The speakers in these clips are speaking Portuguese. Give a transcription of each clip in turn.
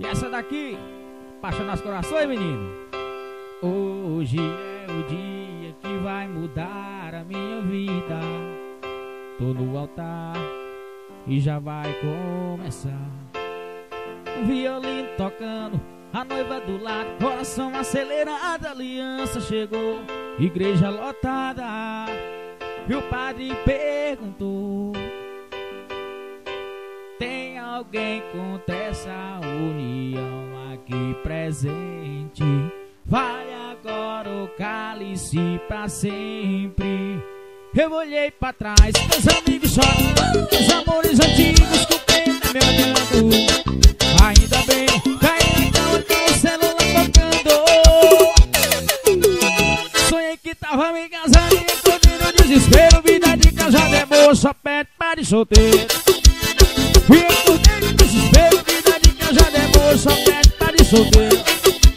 E essa daqui, paixão nos corações, menino. Hoje é o dia que vai mudar a minha vida. Tô no altar e já vai começar. Violino tocando, a noiva do lado, coração acelerado, aliança chegou, igreja lotada. E o padre perguntou: alguém com essa união aqui presente. Vale agora o cálice pra sempre. Eu olhei pra trás, meus amigos só, os amores antigos com pena meu amado. Ainda bem, tá caí na cama o celular tocando. Sonhei que tava me casando e encontrei no desespero. Vida de casado é boa, só pede para de solteiro hoje só pede tá de solteiro.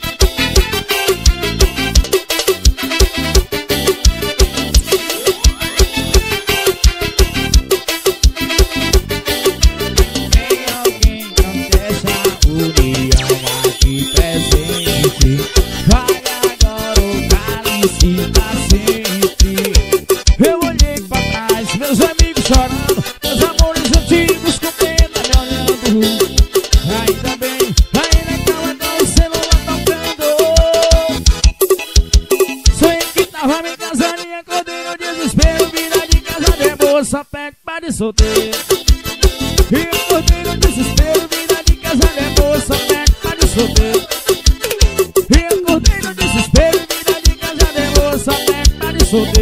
É é né? solteiro E o no é desespero Mina de casa levou né? o soneco para solteiro. E o no desespero Mina de casa levou o soneco para solteiro.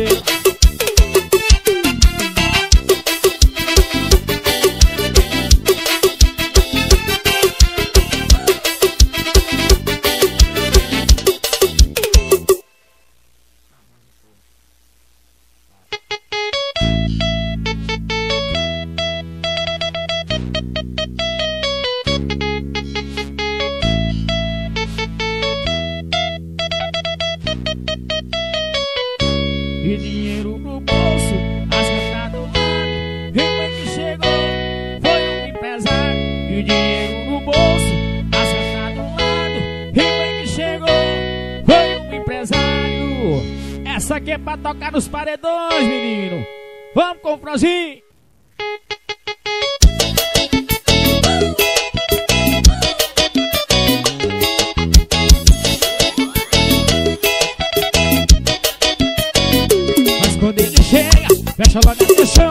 Fecha lá nesse chão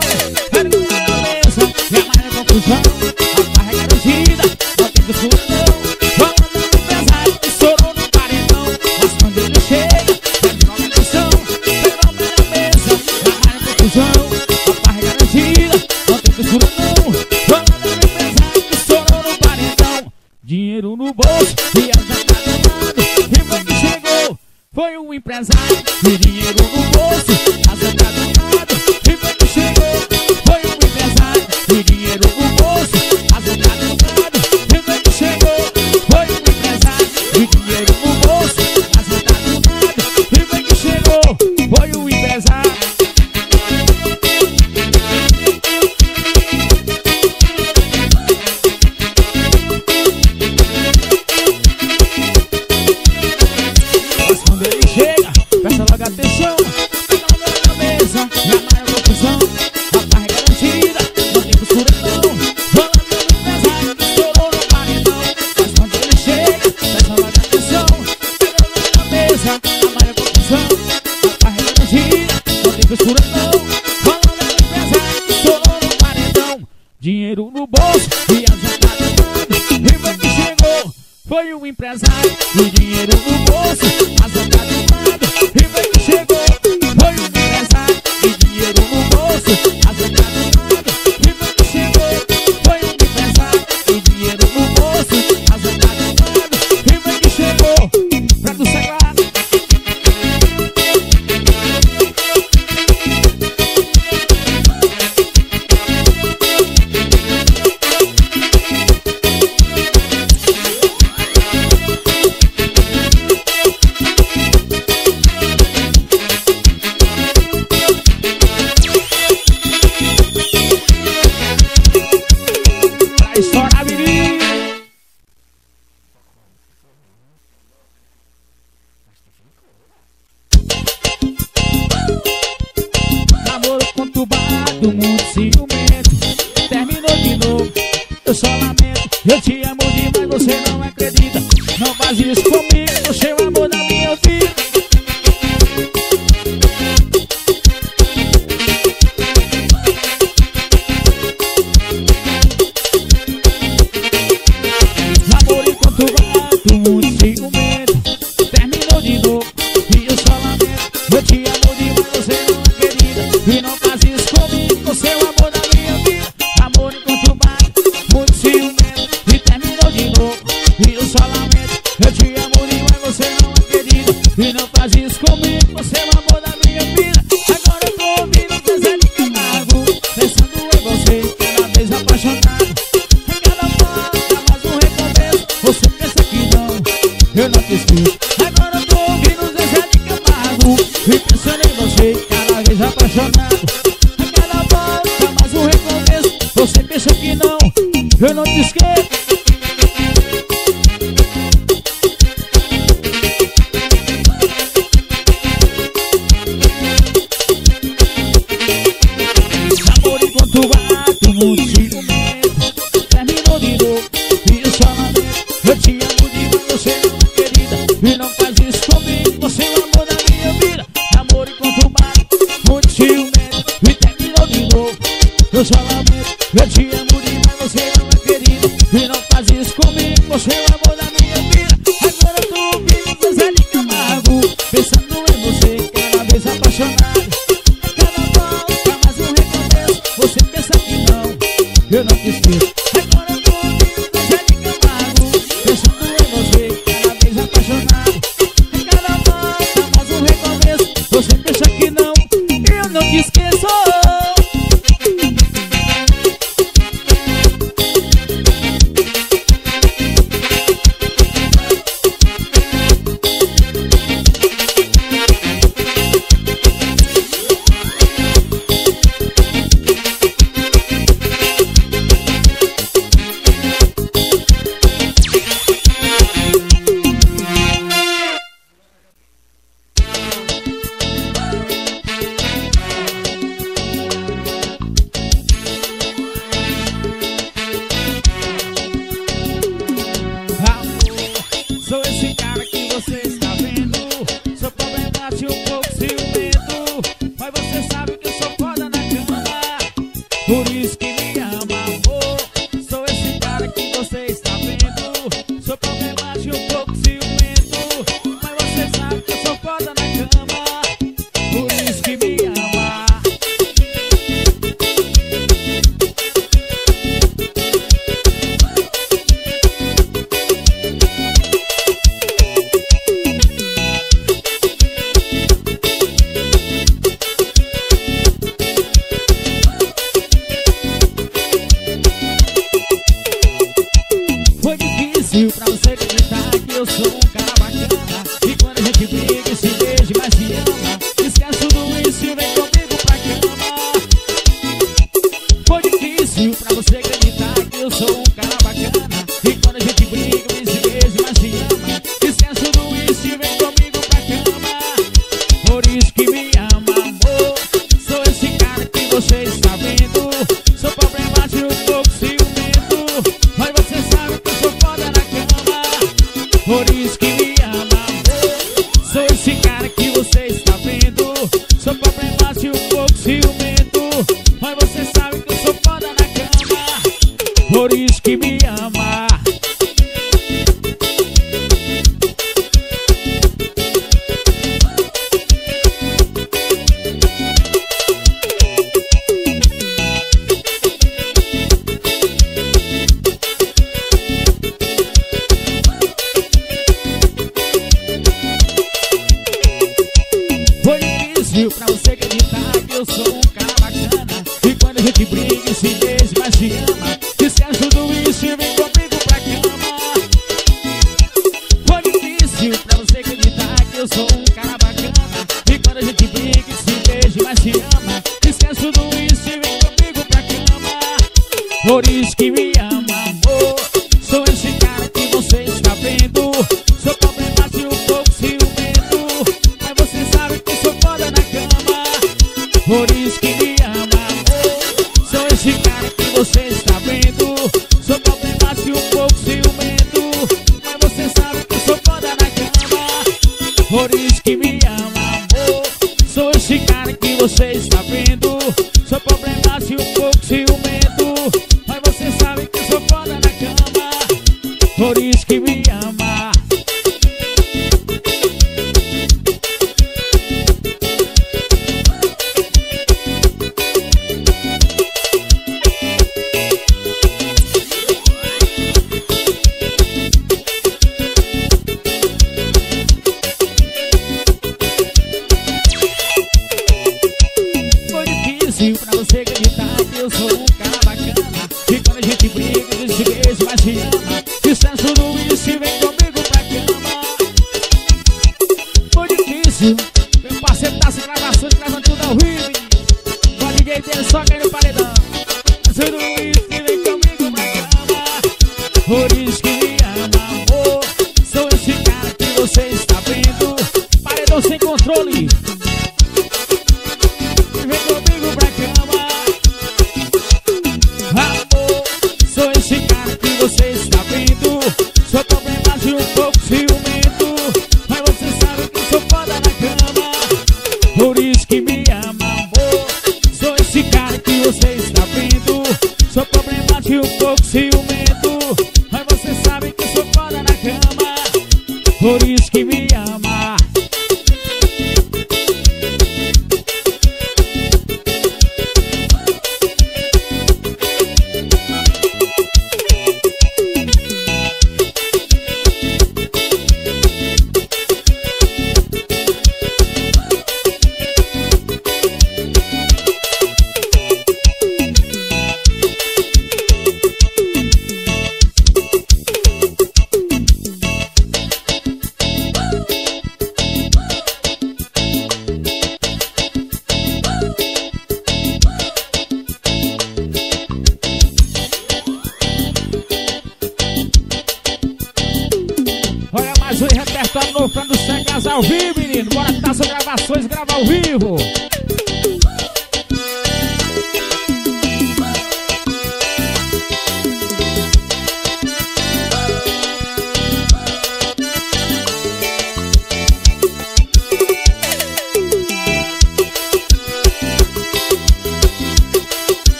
foi o empresário, o dinheiro no bolso, as vontades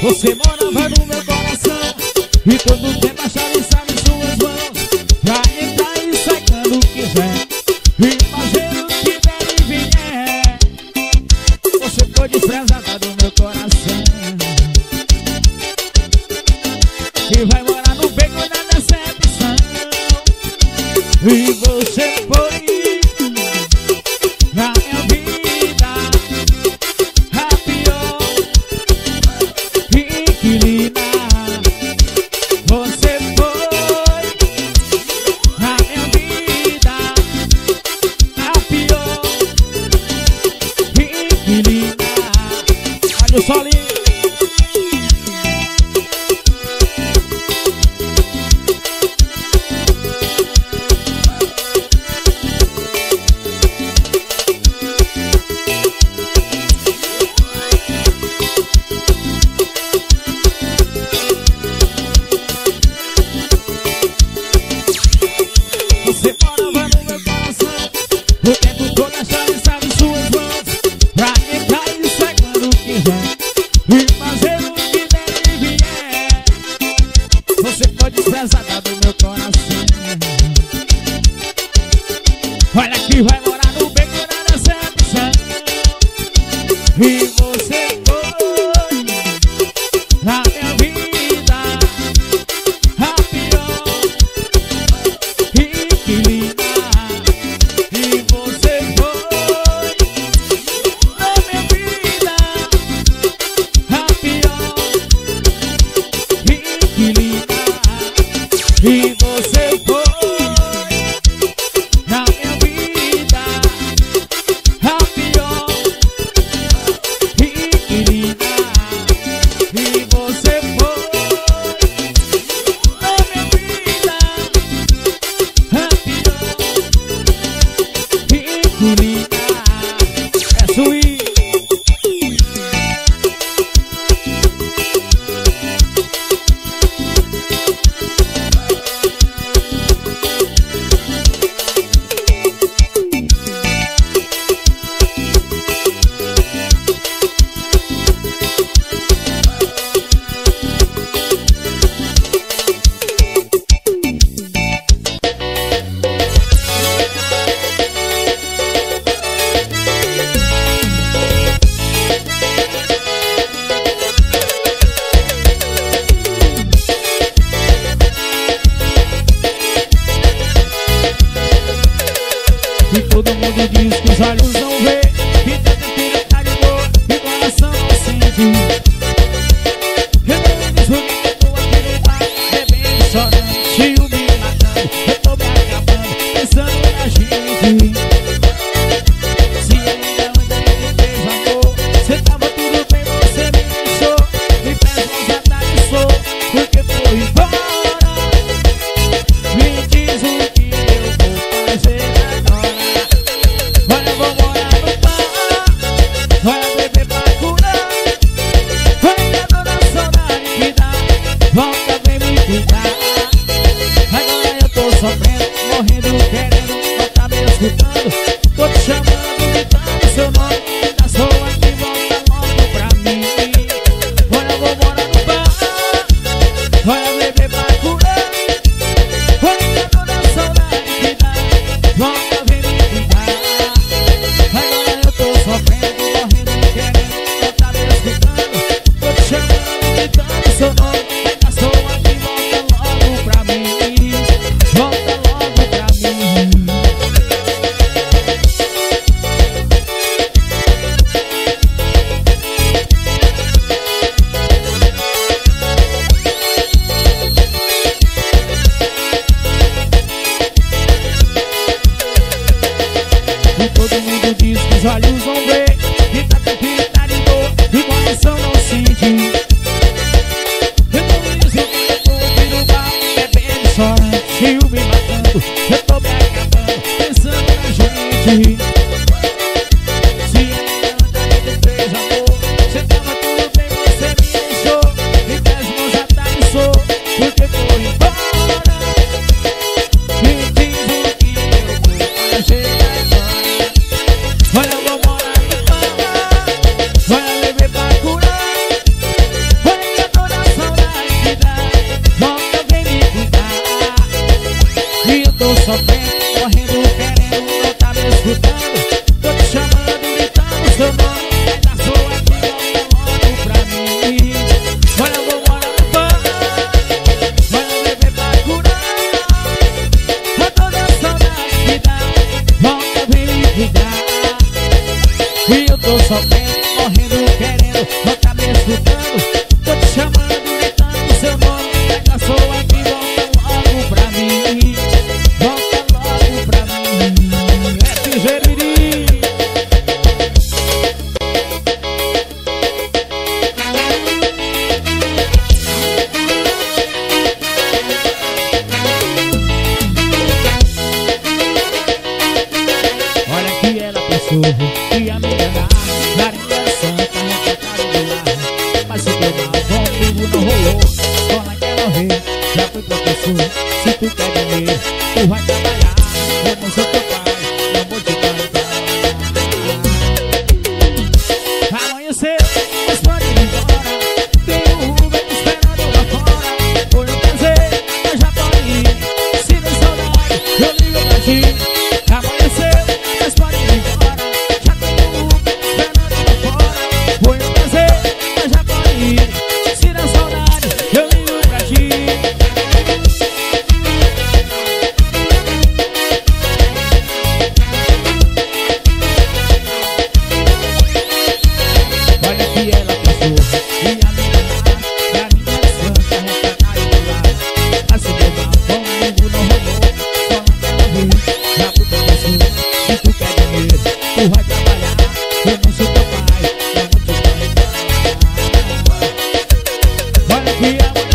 Você morava no meu coração. E quando quer baixar isso Você foi desprezada tá do meu coração. Olha que vai morar no beco curar essa missão eu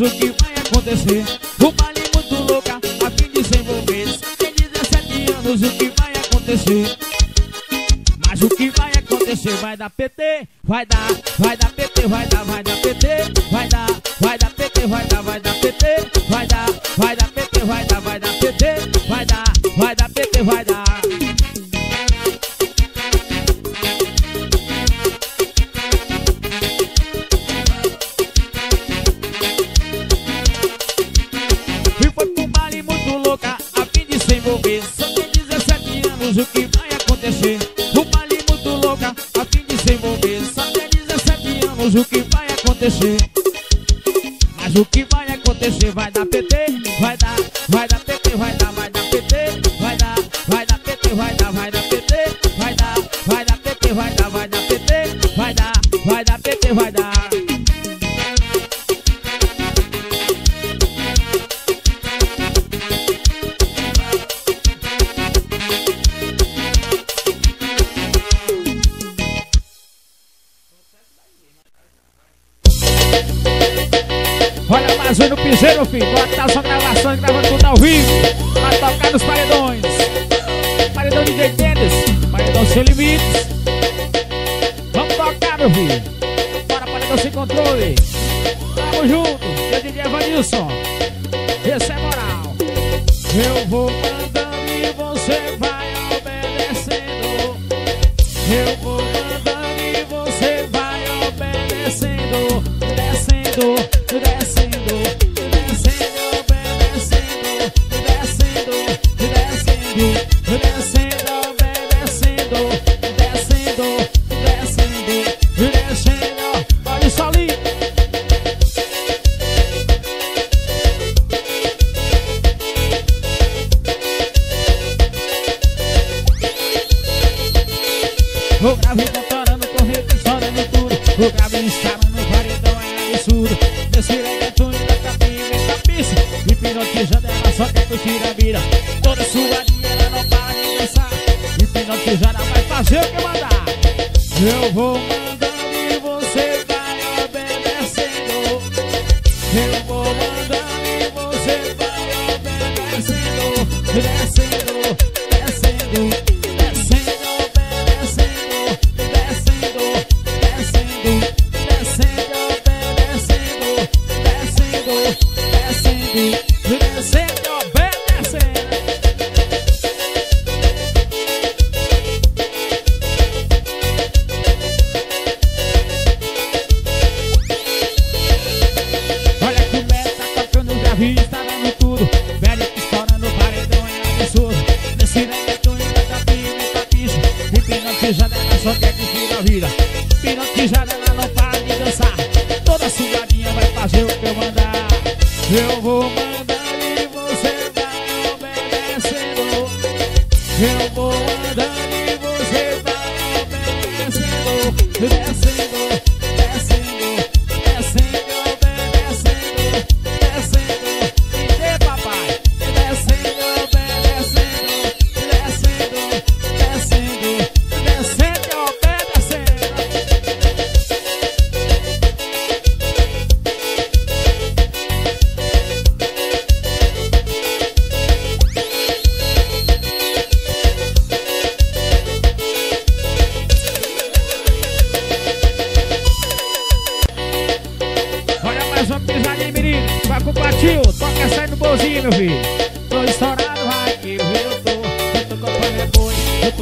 diz o que vai acontecer O baile muito louca, a fim de se envolver Tem 17 anos, o que vai acontecer? Mas o que vai acontecer? Vai dar PT, vai dar, vai dar PT, vai dar, vai Olha mais um no piseiro, filho. Bota sua gravação gravando tudo ao vivo. Pra tocar nos paredões. Paredão de Dennis, paredão sem limites. Vamos tocar, meu filho. Bora, paredão sem controle. Tamo junto. É Eu DJ Vanilson. Esse é moral. Eu vou mandando e você vai obedecendo. Eu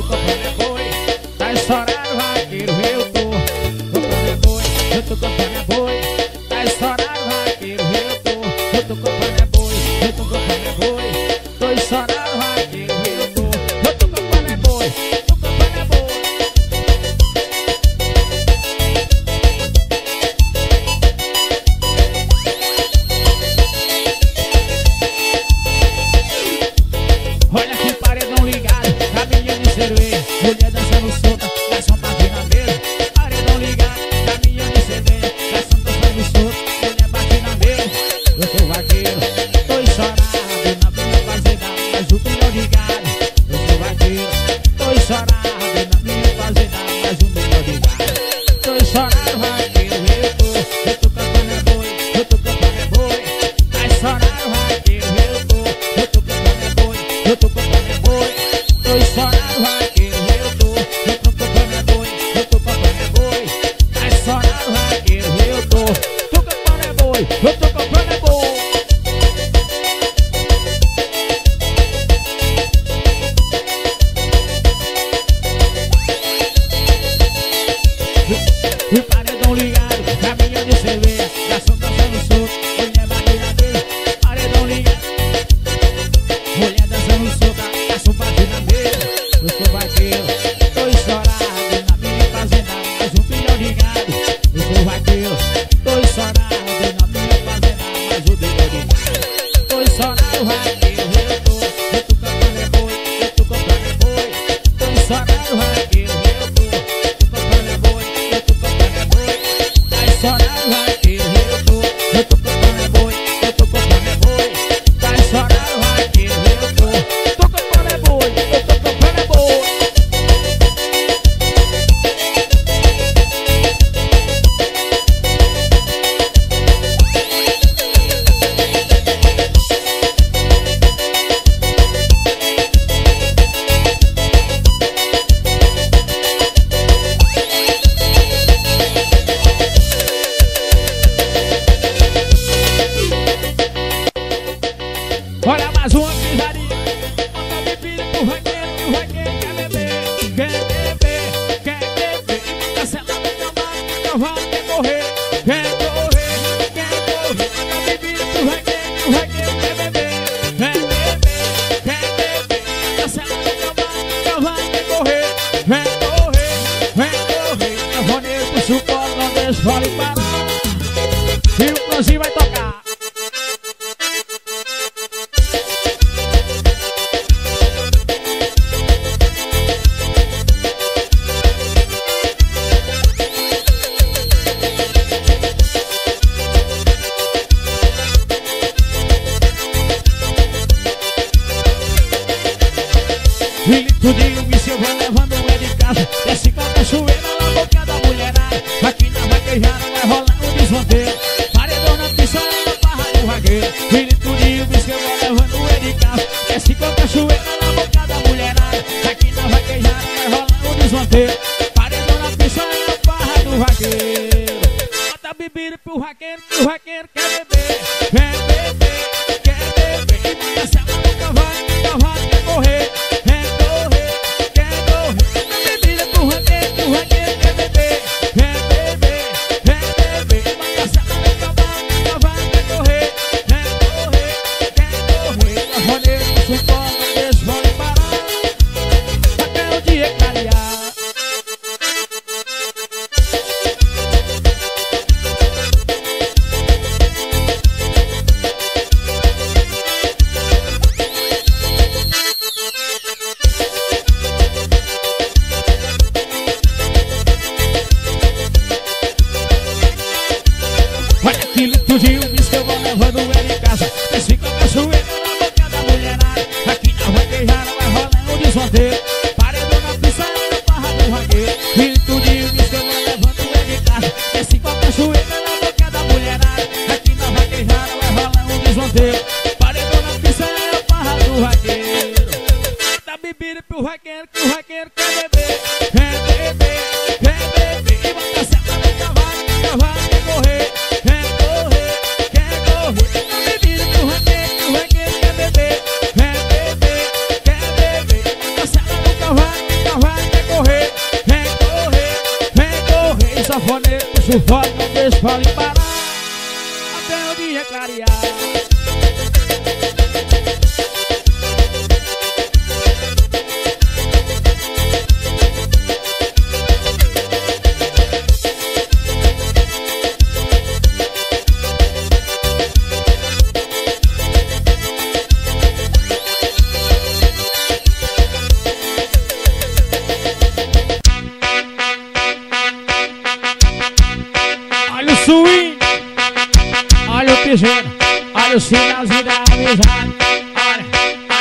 to go. dance party.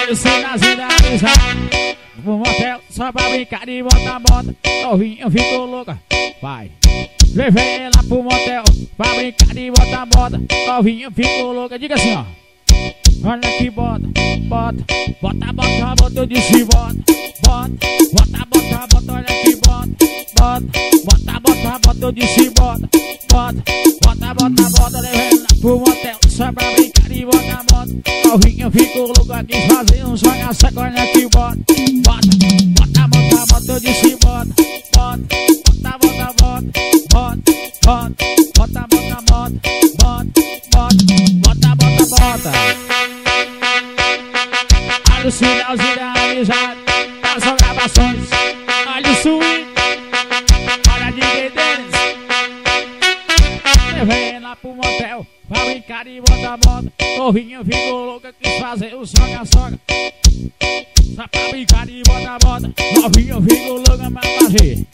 Quero ser na cidade Vou motel só pra brincar de bota bota. Novinha ficou louca, vai. Levei ela pro motel pra brincar de bota bota. Novinha ficou louca, diga assim ó. Olha que bota, bota, bota, bota, bota, eu disse bota, bota, bota, bota, bota, olha que bota bota, bota, bota, bota, eu disse bota, bota, bota, bota, bota, levando pro motel, só pra brincar e bota, bota, novinha ficou louca aqui fazendo só na sacolinha que bota, bota, bota, bota, bota, eu disse bota, bota, bota, bota, bota, bota, bota, bota, bota, bota, bota, bota, bota, bota, bota. Olha o sinalzinho da amizade, das gravações. pro motel. Pra brincar e bota-bota Novinha ficou louca, quis fazer o soca-soca Só brincar e bota-bota Novinha ficou louca pra fazer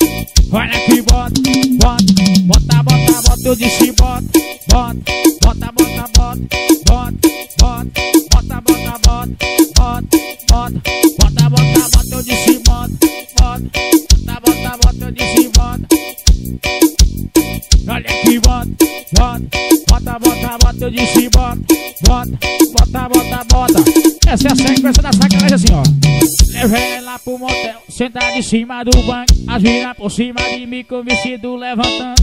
Olha que bota, bota Bota, bota, bota, eu disse bota Bota, bota, bota, bota Bota, bota, bota, bota Bota, bota, bota, bota, bota, eu disse bota Bota, bota, bota, bota, eu disse bota Olha que bota, bota, bota, bota bota. Eu disse bota, bota, bota, bota, bota. Essa é a sequência da sacanagem assim, ó. Levei ela pro motel, sentada em cima do banco. As minas por cima de mim com vestido levantando.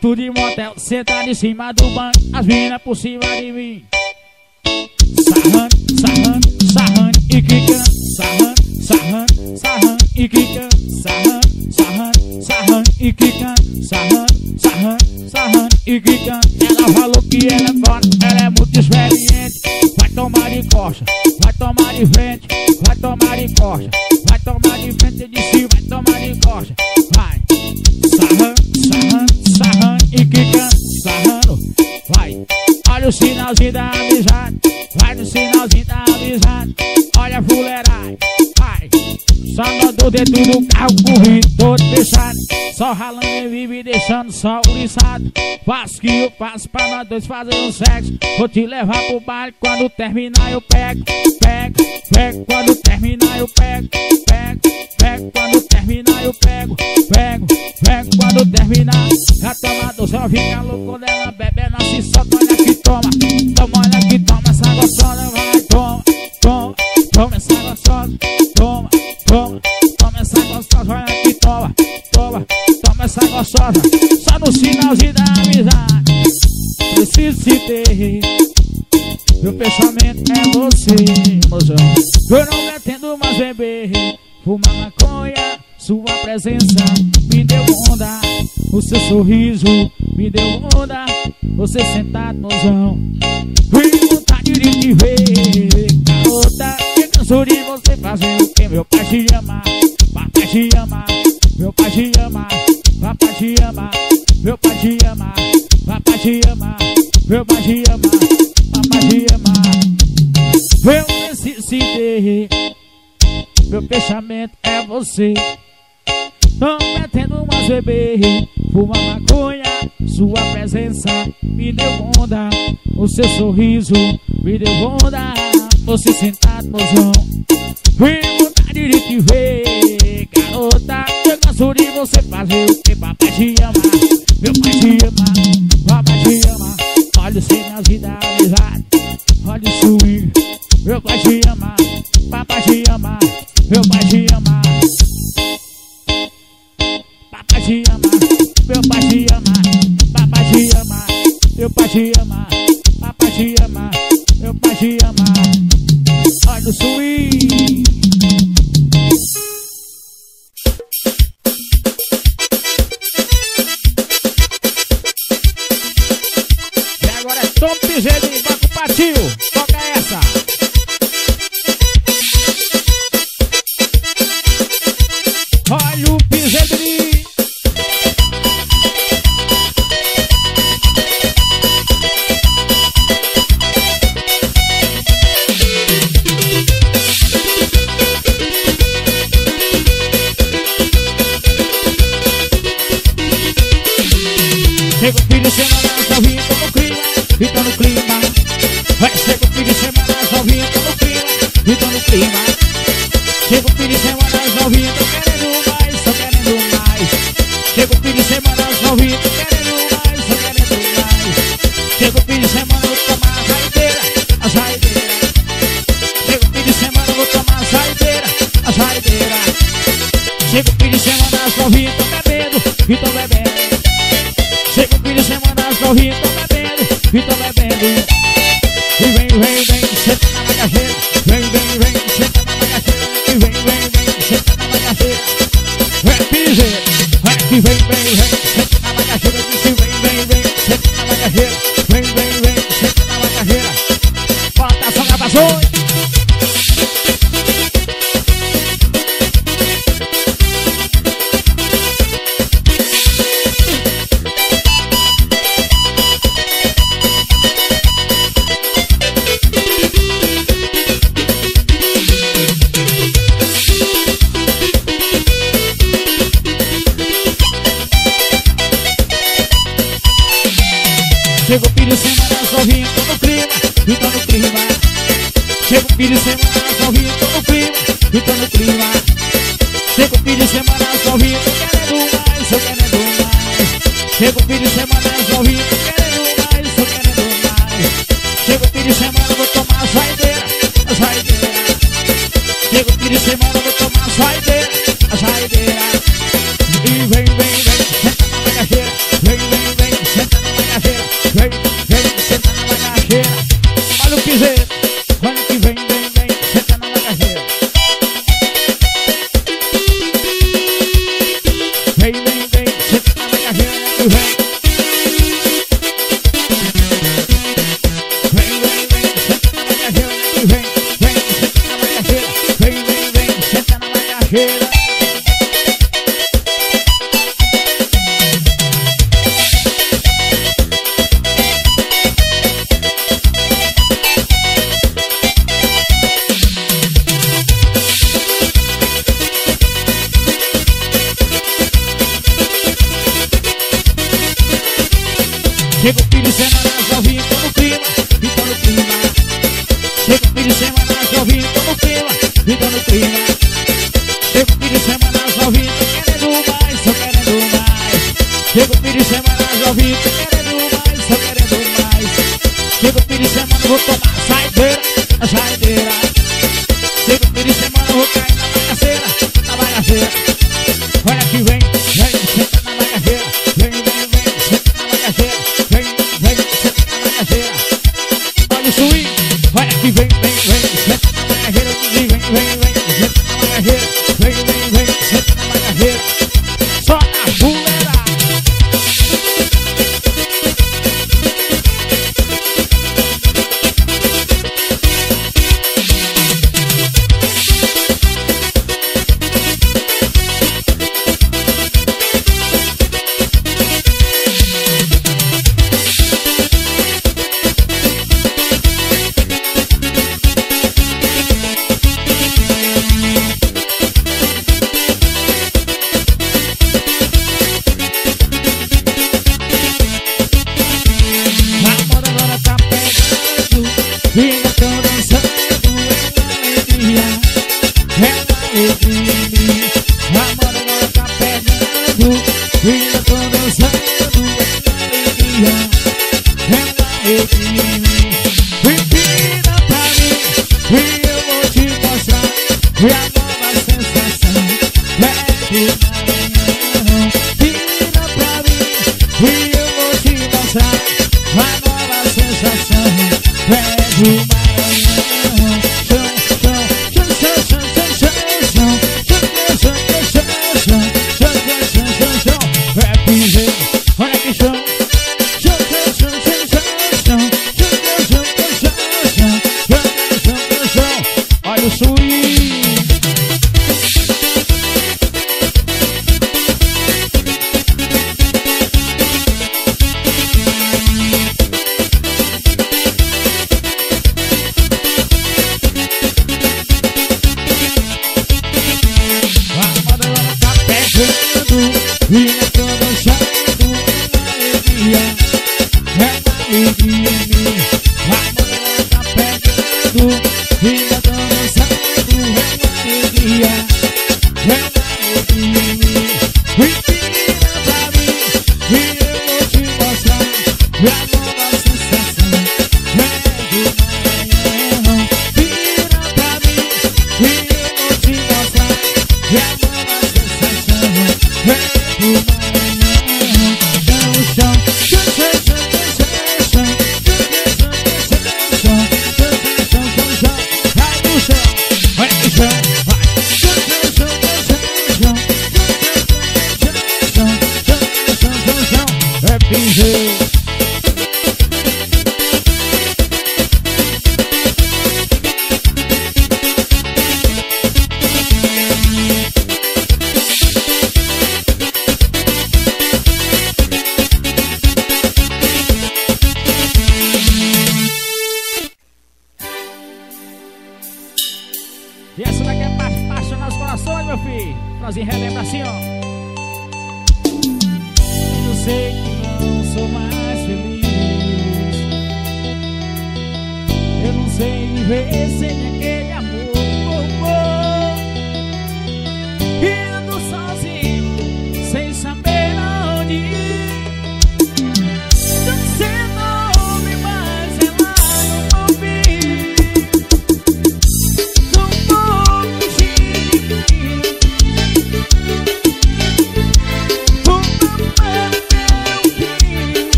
Tudo de motel, sentada em cima do banco. As minas por cima de mim. Sarrando, sarrando, sarrando e quicando. Sarrando, sarrando, sarrando e quicando. Sarrando, sarrando, sarrando e quicando. Sarrando, sarrando, sarrando e quicando. Ela falou que ela é foda, ela é muito experiente. Vai tomar de costa, vai tomar de frente, vai tomar de costa, vai tomar de frente. Eu disse, vai tomar de costa. Vai, sarrando, sarrando, sarrando e quicando. Sarrando, vai. Olha o sinalzinho da amizade, vai no sinalzinho da amizade. Olha a fuleiragem, vai. Só no dedo do carro corrido, todo fechado. Só ralando e vive deixando só uriçado. Faço que eu faço pra nós dois fazer um sexo. Vou te levar pro baile quando terminar eu pego. Pego, pego, quando terminar eu pego. Pego, pego, quando terminar eu pego. Pego, pego, quando terminar. Já toma doce, ela fica louco quando ela bebe, ela se. Olha que toma, toma, olha que toma essa gostosa. Vai, toma, toma, toma essa gostosa. Toma, toma, toma essa gostosa. Olha que toma, toma, toma essa gostosa. Só no sinalzinho da amizade. Preciso te ter. Meu pensamento é você, mozão. Eu não pretendo mais beber, fumar maconha. Sua presença me deu onda. O seu sorriso me deu onda. Você sentado, mozão. Fui vontade de te ver, garota. Que cansou de você fazer o que meu pai te ama. Papai te ama, meu pai te ama. Papai te ama, meu pai te ama. Papai te ama, meu pai te ama. Papai te ama. Eu necessitei. Meu pensamento é você. Não pretendo mais beber, fumar maconha. Sua presença me deu onda. O seu sorriso me deu onda. Você sentado, mozão. Fui vontade de te ver, garota. Eu gosto de você fazer o que papai te ama. Meu pai te ama, papai te ama. Olha o sinalzinho da amizade. Olha o swing. Meu pai te ama, papai te ama. Meu pai te ama. Papai te ama, meu pai te ama, papai te ama, meu pai te ama, papai te ama, meu pai te ama. Olha o swing. soy alegría.